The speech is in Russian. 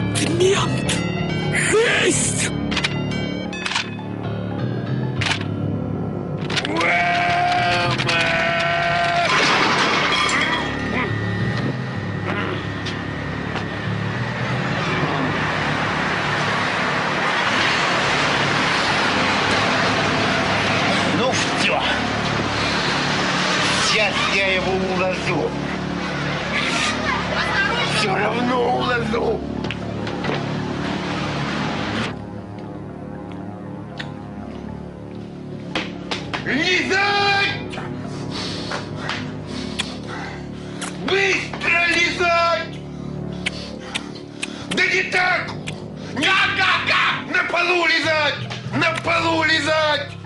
Документ! Есть! Ну все. Сейчас я его уложу. Все равно уложу. Лизать! Быстро лизать! Да не так! Га-га-га! На полу лизать! На полу лизать!